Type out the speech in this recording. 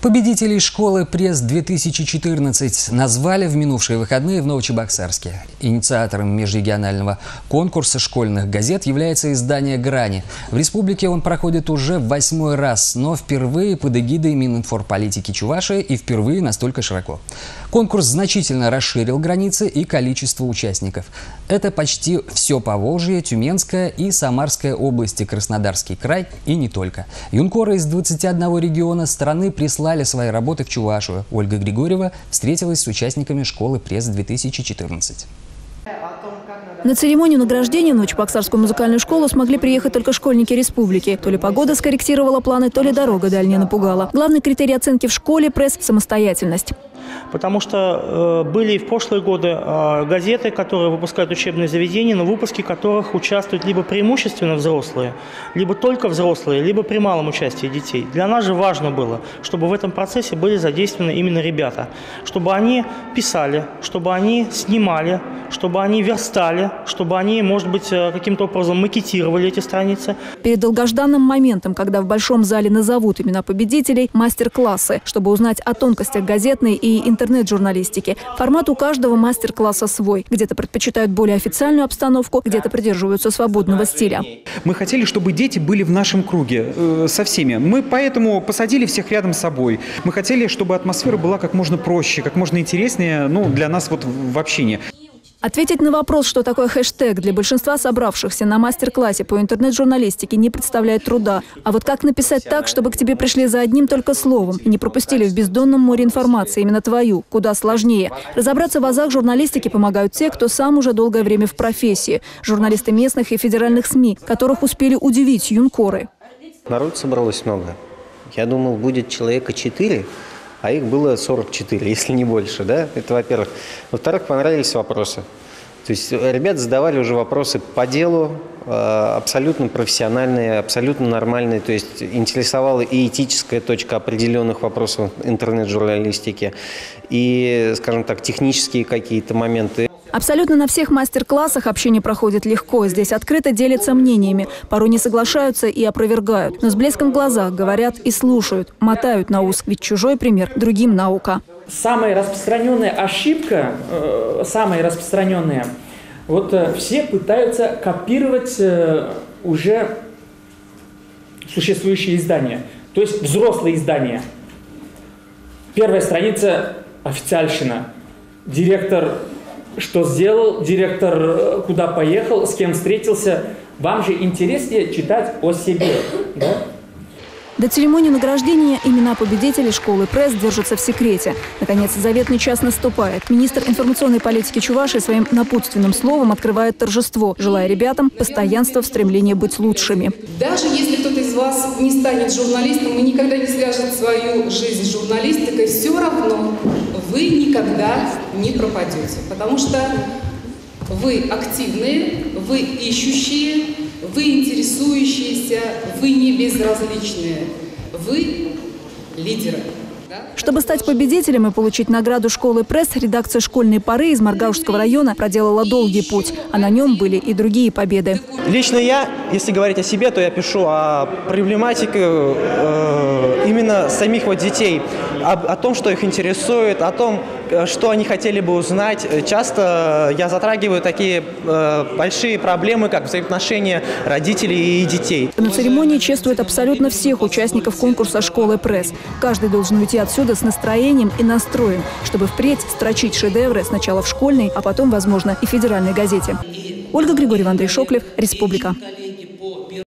Победителей школы «Пресс-2014» назвали в минувшие выходные в Новочебоксарске. Инициатором межрегионального конкурса школьных газет является издание «Грани». В республике он проходит уже восьмой раз, но впервые под эгидой Мининформполитики Чувашии и впервые настолько широко. Конкурс значительно расширил границы и количество участников. Это почти все Поволжье, Тюменская и Самарская области, Краснодарский край и не только. Юнкоры из 21 региона страны прислали прислали свои работы в Чувашию. Ольга Григорьева встретилась с участниками школы пресс-2014. На церемонию награждения в Новочебоксарскую музыкальную школу смогли приехать только школьники республики. То ли погода скорректировала планы, то ли дорога дальняя напугала. Главный критерий оценки в школе – пресс – самостоятельность потому что э, были и в прошлые годы э, газеты, которые выпускают учебные заведения, но в выпуске которых участвуют либо преимущественно взрослые, либо только взрослые, либо при малом участии детей. Для нас же важно было, чтобы в этом процессе были задействованы именно ребята, чтобы они писали, чтобы они снимали, чтобы они верстали, чтобы они, может быть, э, каким-то образом макетировали эти страницы. Перед долгожданным моментом, когда в большом зале назовут имена победителей, мастер-классы, чтобы узнать о тонкостях газетной и интернет-журналистики. Формат у каждого мастер-класса свой. Где-то предпочитают более официальную обстановку, где-то придерживаются свободного стиля. Мы хотели, чтобы дети были в нашем круге э, со всеми. Мы поэтому посадили всех рядом с собой. Мы хотели, чтобы атмосфера была как можно проще, как можно интереснее ну, для нас вот в общении. Ответить на вопрос, что такое хэштег, для большинства собравшихся на мастер-классе по интернет-журналистике не представляет труда. А вот как написать так, чтобы к тебе пришли за одним только словом и не пропустили в бездонном море информации именно твою, куда сложнее. Разобраться в азах журналистики помогают те, кто сам уже долгое время в профессии. Журналисты местных и федеральных СМИ, которых успели удивить юнкоры. Народ собралось много. Я думал, будет человека четыре, а их было 44, если не больше, да, это во-первых. Во-вторых, понравились вопросы. То есть ребята задавали уже вопросы по делу, э, абсолютно профессиональные, абсолютно нормальные, то есть интересовала и этическая точка определенных вопросов интернет-журналистики, и, скажем так, технические какие-то моменты. Абсолютно на всех мастер-классах общение проходит легко. Здесь открыто делятся мнениями. Порой не соглашаются и опровергают. Но с блеском в глазах говорят и слушают. Мотают на ус. Ведь чужой пример другим наука. Самая распространенная ошибка, э, самая распространенная, вот э, все пытаются копировать э, уже существующие издания. То есть взрослые издания. Первая страница официальщина. Директор что сделал, директор э, куда поехал, с кем встретился. Вам же интереснее читать о себе, да? До церемонии награждения имена победителей школы пресс держатся в секрете. Наконец, заветный час наступает. Министр информационной политики Чувашии своим напутственным словом открывает торжество, желая ребятам постоянства в стремлении быть лучшими. Даже если кто-то из вас не станет журналистом и никогда не свяжет свою жизнь с журналистикой, все равно вы никогда не пропадете, потому что вы активные, вы ищущие, вы интересующиеся, вы не безразличные, вы лидеры. Чтобы стать победителем и получить награду школы пресс, редакция «Школьной поры» из Маргаушского района проделала долгий путь, а на нем были и другие победы. Лично я, если говорить о себе, то я пишу о проблематике э, именно самих вот детей, о, о том, что их интересует, о том, что они хотели бы узнать. Часто я затрагиваю такие э, большие проблемы, как взаимоотношения родителей и детей. На церемонии чествуют абсолютно всех участников конкурса «Школы пресс». Каждый должен уйти отсюда с настроением и настроем, чтобы впредь строчить шедевры сначала в школьной, а потом, возможно, и федеральной газете. Ольга Григорьева, Андрей Шоклев, Республика.